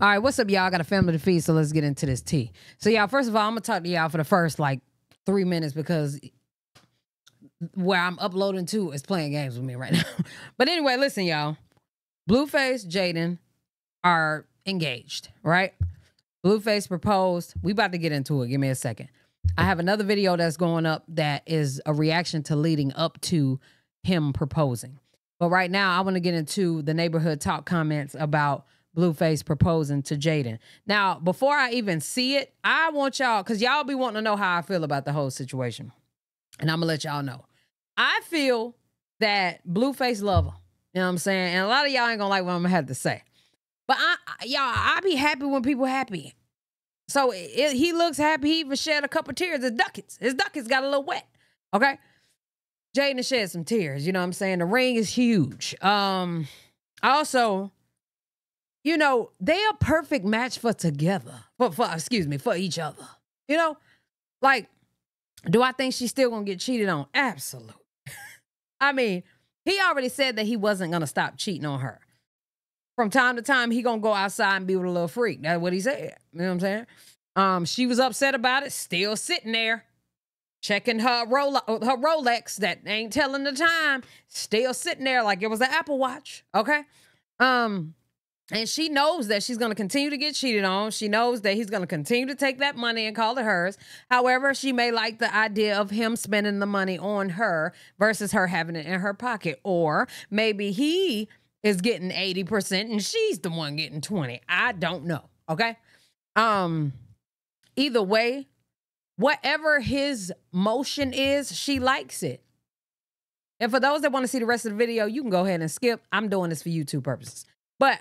All right, what's up, y'all? I got a family to feed, so let's get into this tea. So, y'all, first of all, I'm gonna talk to y'all for the first like three minutes because where I'm uploading to is playing games with me right now. but anyway, listen, y'all. Blueface, Jaidyn are engaged, right? Blueface proposed. We about to get into it. Give me a second. I have another video that's going up that is a reaction to leading up to him proposing. But right now, I want to get into the neighborhood talk comments about Blueface proposing to Jaidyn. Now, before I even see it, I want y'all, because y'all be wanting to know how I feel about the whole situation. And I'm going to let y'all know. I feel that Blueface love her. You know what I'm saying? And a lot of y'all ain't going to like what I'm going to have to say. But I, y'all, I be happy when people happy. So it, he looks happy. He even shed a couple tears. His ducats, his ducats got a little wet. Okay. Jaidyn shed some tears. You know what I'm saying? The ring is huge. Um, also, you know, they a perfect match for together. For, for excuse me, for each other. You know, like, do I think she's still gonna get cheated on? Absolutely. I mean, he already said that he wasn't gonna stop cheating on her. From time to time, he gonna go outside and be with a little freak. That's what he said. You know what I'm saying? Um, she was upset about it, still sitting there, checking her Rolex, her Rolex that ain't telling the time, still sitting there like it was an Apple Watch. Okay. Um, and she knows that she's going to continue to get cheated on. She knows that he's going to continue to take that money and call it hers. However, she may like the idea of him spending the money on her versus her having it in her pocket. Or maybe he is getting 80% and she's the one getting 20. I don't know. Okay. Um either way, whatever his motion is, she likes it. And for those that want to see the rest of the video, you can go ahead and skip. I'm doing this for YouTube purposes. But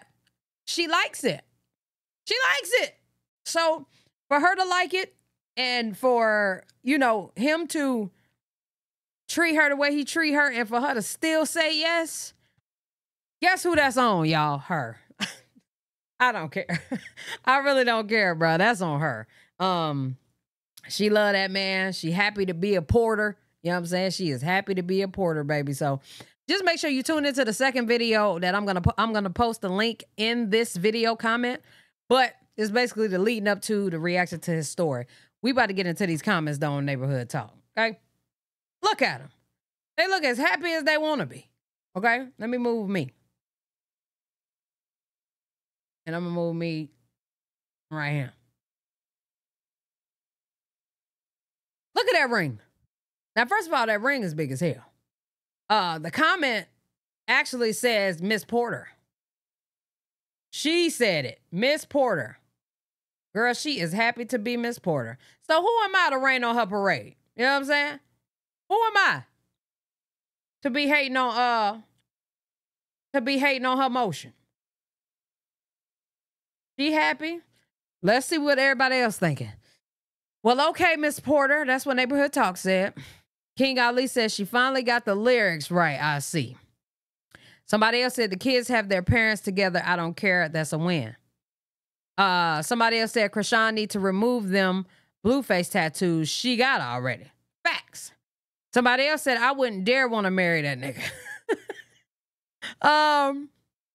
she likes it. She likes it. So for her to like it and for, you know, him to treat her the way he treat her and for her to still say yes, Guess who that's on, y'all? Her. I don't care. I really don't care, bro. That's on her. Um, she love that man. She happy to be a porter. You know what I'm saying? She is happy to be a porter, baby. So just make sure you tune into the second video that I'm gonna I'm gonna post the link in this video comment. But it's basically the leading up to the reaction to his story. We about to get into these comments though on neighborhood talk. Okay, look at them. They look as happy as they want to be. Okay, let me move me. And I'm gonna move me right here. Look at that ring. Now, first of all, that ring is big as hell. Uh, the comment actually says Miss Porter. She said it, Miss Porter. Girl, she is happy to be Miss Porter. So who am I to rain on her parade? You know what I'm saying? Who am I to be hating on uh to be hating on her motion? She happy? Let's see what everybody else thinking. Well, okay, Miss Porter. That's what Neighborhood Talk said. King Ali says she finally got the lyrics right. I see. Somebody else said the kids have their parents together. I don't care. That's a win. Uh, somebody else said Chrisean need to remove them blueface tattoos she got already. Facts. Somebody else said I wouldn't dare want to marry that nigga. um,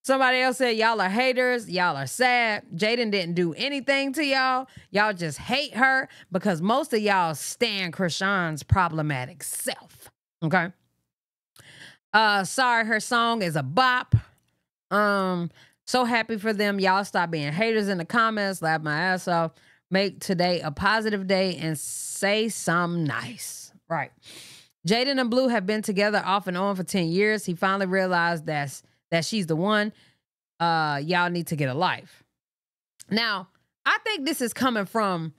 Somebody else said, Y'all are haters. Y'all are sad. Jaidyn didn't do anything to y'all. Y'all just hate her because most of y'all stand Chrisean's problematic self. Okay. Uh, sorry, her song is a bop. Um, so happy for them. Y'all stop being haters in the comments. Laugh my ass off. Make today a positive day and say something nice. Right. Jaidyn and Blue have been together off and on for 10 years. He finally realized that's that she's the one, uh, y'all need to get a life. Now, I think this is coming from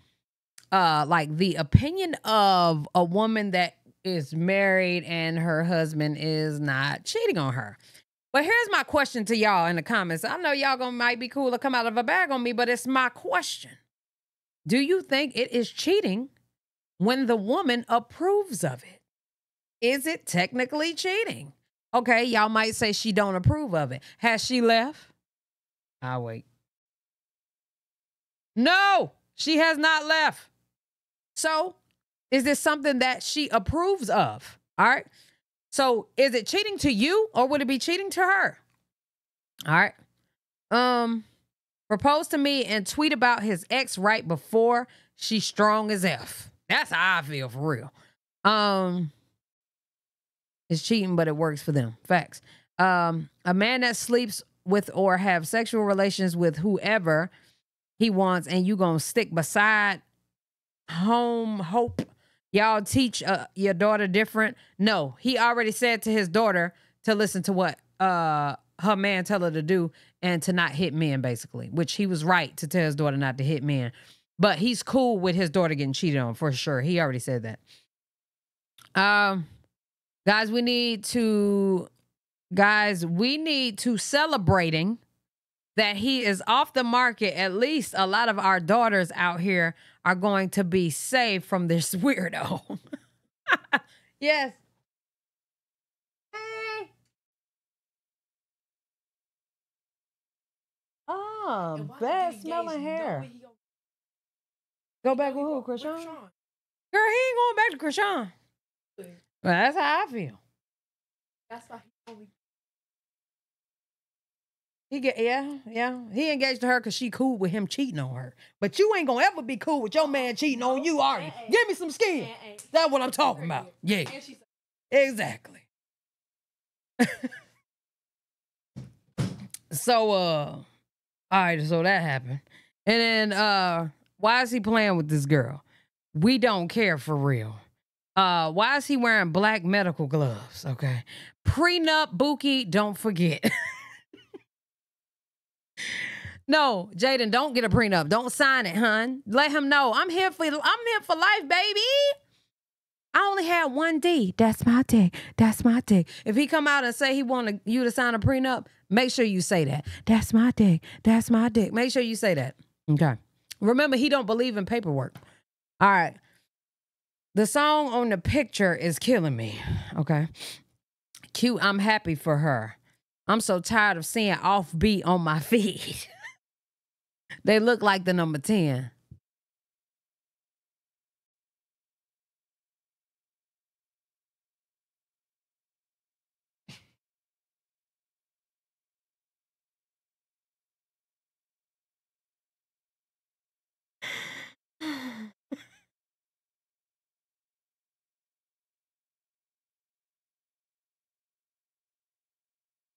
uh like the opinion of a woman that is married and her husband is not cheating on her. But here's my question to y'all in the comments. I know y'all gonna might be cool to come out of a bag on me, but it's my question. Do you think it is cheating when the woman approves of it? Is it technically cheating? Okay, y'all might say she don't approve of it. Has she left? I'll wait. No, she has not left. So, is this something that she approves of? All right. So, is it cheating to you or would it be cheating to her? All right. Um Proposed to me and tweet about his ex right before she's strong as F. That's how I feel for real. Um, it's cheating, but it works for them. Facts. Um, a man that sleeps with or have sexual relations with whoever he wants, and you gonna stick beside home hope. Y'all teach uh, your daughter different. No, he already said to his daughter to listen to what uh her man tell her to do and to not hit men, basically. Which he was right to tell his daughter not to hit men. But he's cool with his daughter getting cheated on for sure. He already said that. Um, guys, we need to, guys, we need to celebrating that he is off the market. At least a lot of our daughters out here are going to be saved from this weirdo. yes. Hey. Oh, bad smelling hair. Go back with who, Chrisean? Girl, he ain't going back to Chrisean. Well, that's how I feel. That's why he only. He get yeah, yeah. He engaged to her because she cool with him cheating on her. But you ain't gonna ever be cool with your man cheating on you, are you? Give me some skin. That's what I'm talking about. Yeah, exactly. so uh, all right. So that happened, and then uh, why is he playing with this girl? We don't care for real. Uh, why is he wearing black medical gloves? Okay. Prenup, Bookie, don't forget. no, Jaidyn, don't get a prenup. Don't sign it, hun. Let him know. I'm here for I'm here for life, baby. I only had one D. That's my dick. That's my dick. If he come out and say he wanted you to sign a prenup, make sure you say that. That's my dick. That's my dick. Make sure you say that. Okay. Remember, he don't believe in paperwork. All right. The song on the picture is killing me. Okay. Cute. I'm happy for her. I'm so tired of seeing offbeat on my feed. they look like the number 10.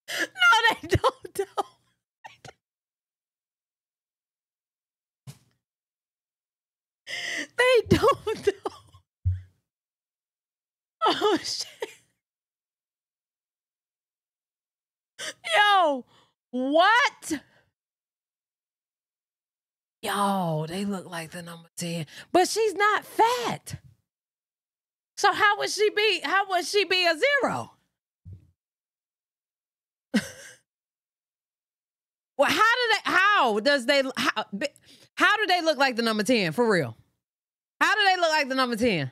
No, they don't. don't. They don't. don't. Oh shit. Yo, what? Yo, they look like the number 10. But she's not fat. So how would she be? How would she be a zero? Well, how do they? How does they? How, how do they look like the number ten for real? The number ten?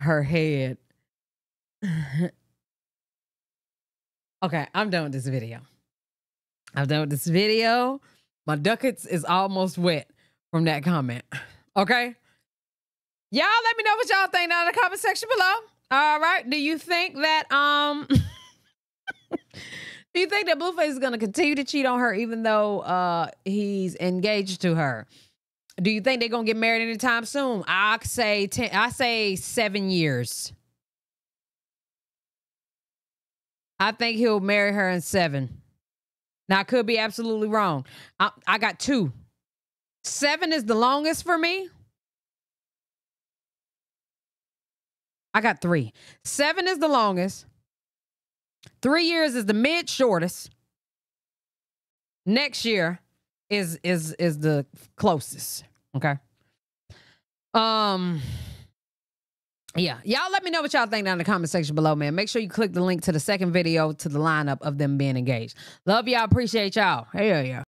Her head. okay, I'm done with this video. I'm done with this video. My ducats is almost wet from that comment. Okay. Y'all let me know what y'all think down in the comment section below. All right. Do you think that um Do you think that Blueface is to continue to cheat on her even though uh, he's engaged to her? Do you think they're to get married anytime soon? I say ten, I say 7 years. I think he'll marry her in 7. Now I could be absolutely wrong. I, I got 2. 7 is the longest for me. I got 3. 7 is the longest. Three years is the mid shortest. Next year is is is the closest. Okay. Um. Yeah, y'all let me know what y'all think down in the comment section below, man. Make sure you click the link to the second video to the lineup of them being engaged. Love y'all. Appreciate y'all. Hell yeah.